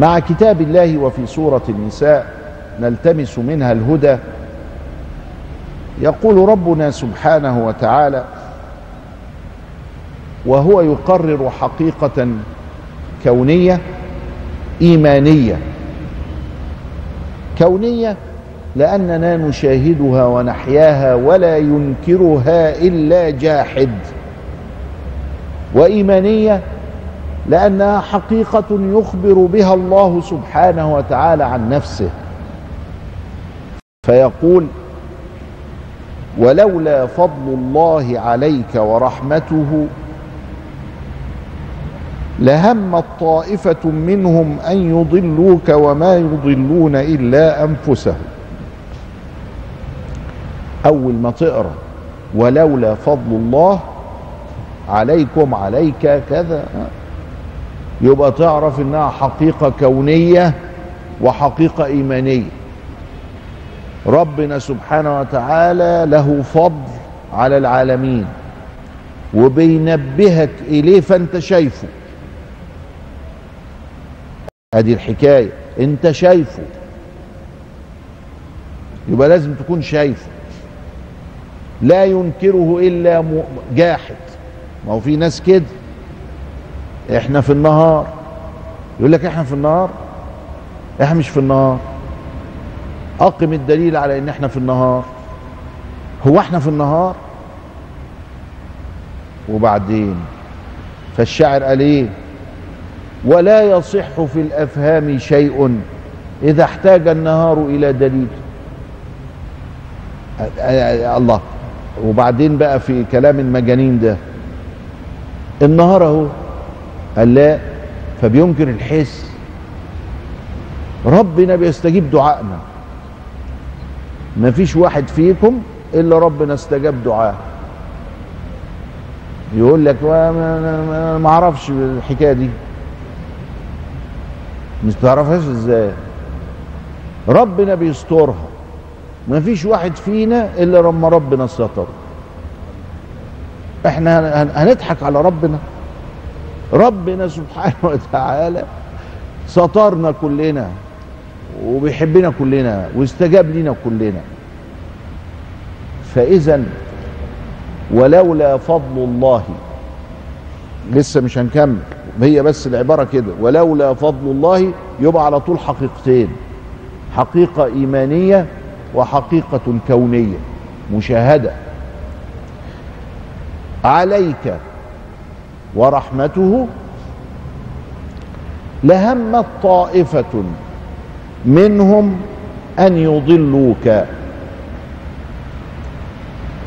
مع كتاب الله وفي سورة النساء نلتمس منها الهدى. يقول ربنا سبحانه وتعالى وهو يقرر حقيقة كونية إيمانية. كونية لأننا نشاهدها ونحياها ولا ينكرها إلا جاحد. وإيمانية لأنها حقيقة يخبر بها الله سبحانه وتعالى عن نفسه. فيقول ولولا فضل الله عليك ورحمته لهمت طائفة منهم أن يضلوك وما يضلون إلا أنفسهم. أول ما تقرأ ولولا فضل الله عليكم عليك كذا. يبقى تعرف إنها حقيقة كونية وحقيقة إيمانية. ربنا سبحانه وتعالى له فضل على العالمين. وبينبهك إليه فأنت شايفه. ادي الحكاية أنت شايفه. يبقى لازم تكون شايفه. لا ينكره إلا جاحد. ما هو في ناس كده. إحنا في النهار. يقول لك إحنا في النهار؟ إحنا مش في النهار. أقم الدليل على إن إحنا في النهار. هو إحنا في النهار؟ وبعدين فالشاعر قال إيه؟ ولا يصح في الأفهام شيء إذا احتاج النهار إلى دليل. الله. وبعدين بقى في كلام المجانين ده. النهار أهو. قال لا فبينكر الحس. ربنا بيستجيب دعائنا. ما فيش واحد فيكم إلا ربنا استجاب دعاه. يقول لك ما أعرفش الحكاية دي. مش تعرفهاش إزاي؟ ربنا بيسترها. ما فيش واحد فينا إلا لما ربنا ستر إحنا هنضحك على ربنا. ربنا سبحانه وتعالى سترنا كلنا وبيحبنا كلنا واستجاب لنا كلنا. فإذا ولولا فضل الله لسه مش هنكمل هي بس العبارة كده ولولا فضل الله يبقى على طول حقيقتين حقيقة إيمانية وحقيقة كونية مشاهدة. عليك ورحمته لهمت طائفة منهم أن يضلوك.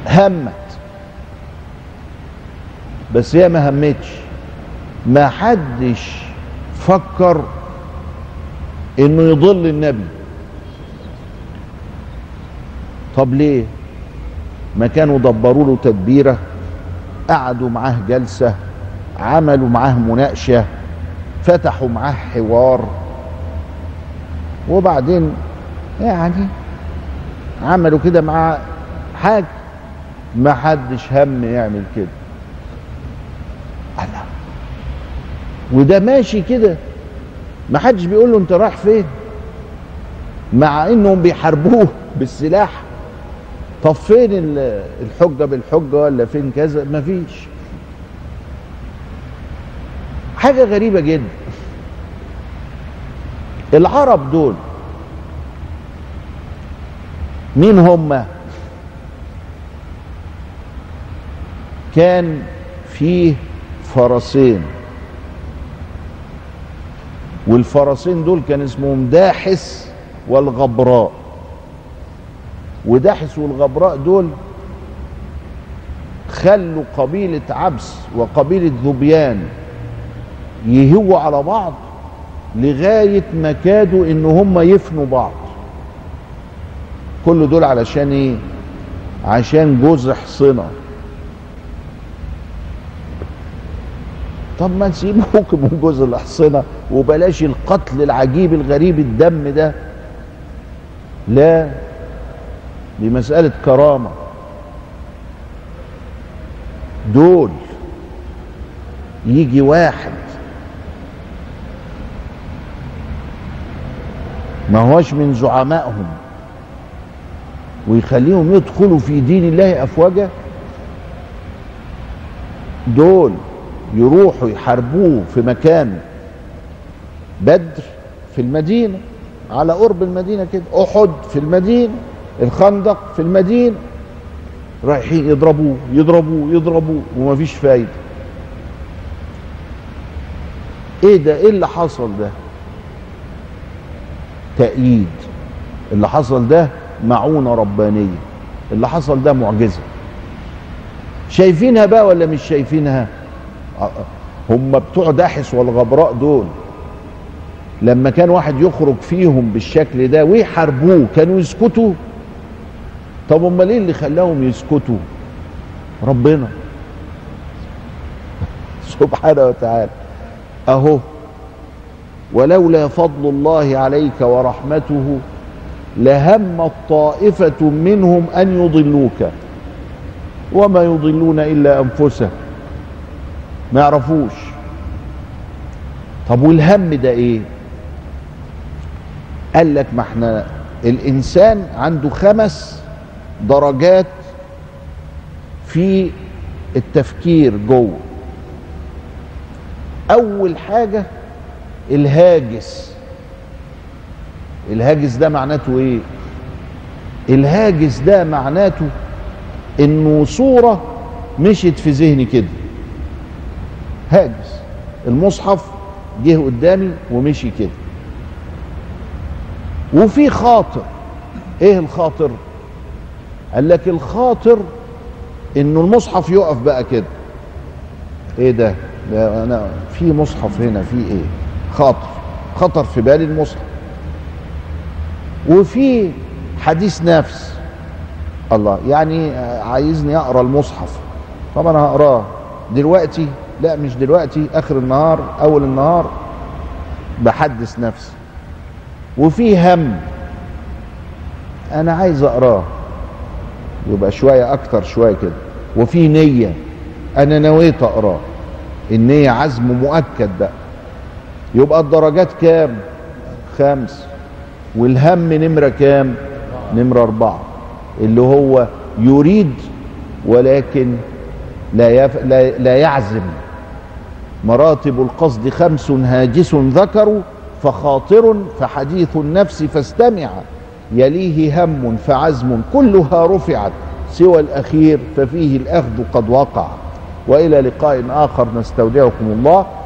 همت. بس هي ما همتش. ما حدش فكر إنه يضل النبي. طب ليه؟ ما كانوا دبروا له تدبيرة قعدوا معاه جلسة. عملوا معاه مناقشة فتحوا معاه حوار. وبعدين يعني عملوا كده مع حاجة ما حدش هم يعمل كده. الله. وده ماشي كده. ما حدش بيقول له انت رايح فين؟ مع انهم بيحاربوه بالسلاح. طب فين الحجة بالحجة ولا فين كذا؟ مفيش. حاجة غريبة جدا. العرب دول مين هم؟ كان فيه فرسين. والفرسين دول كان اسمهم داحس والغبراء. وداحس والغبراء دول خلوا قبيلة عبس وقبيلة ذبيان. يهوا على بعض لغاية ما كادوا إن هم يفنوا بعض. كل دول علشان إيه؟ عشان جوز حصنة طب ما نسيبوكم من جوز الحصنة وبلاش القتل العجيب الغريب الدم ده. لا دي مسألة كرامة. دول يجي واحد ما هوش من زعمائهم. ويخليهم يدخلوا في دين الله أفواجا. دول يروحوا يحاربوه في مكان بدر في المدينة على قرب المدينة كده أحد في المدينة الخندق في المدينة. رايحين يضربوه يضربوه يضربوه ومفيش فايدة. إيه ده؟ إيه اللي حصل ده؟ تأييد. اللي حصل ده معونة ربانية. اللي حصل ده معجزة. شايفينها بقى ولا مش شايفينها؟ هم بتوع داحس والغبراء دول. لما كان واحد يخرج فيهم بالشكل ده ويحاربوه كانوا يسكتوا؟ طب امال إيه اللي خلاهم يسكتوا؟ ربنا. سبحانه وتعالى. أهو. ولولا فضل الله عليك ورحمته لهم طائفة منهم أن يضلوك. وما يضلون إلا أنفسهم. ما يعرفوش. طب والهم ده إيه؟ قال لك ما إحنا الإنسان عنده خمس درجات في التفكير جوه. أول حاجة الهاجس. الهاجس ده معناته إيه؟ الهاجس ده معناته إنه صورة مشت في ذهني كده. هاجس. المصحف جه قدامي ومشي كده. وفي خاطر. إيه الخاطر؟ قال لك الخاطر إنه المصحف يقف بقى كده. إيه ده, ده أنا في مصحف هنا في إيه؟ خاطر خطر في بالي المصحف وفي حديث نفس الله يعني عايزني أقرأ المصحف. طب أنا هقراه دلوقتي لا مش دلوقتي آخر النهار أول النهار بحدث نفسي وفي هم أنا عايز أقراه. يبقى شوية أكتر شوية كده. وفي نية أنا نويت أقراه. النية عزم مؤكد بقى. يبقى الدرجات كام؟ خمس. والهم نمرة كام؟ نمرة أربعة. اللي هو يريد ولكن لا, يف... لا, لا يعزم. مراتب القصد خمس هاجس ذكر فخاطر فحديث النفس فاستمع. يليه هم فعزم كلها رفعت. سوى الأخير ففيه الأخذ قد وقع. وإلى لقاء آخر نستودعكم الله.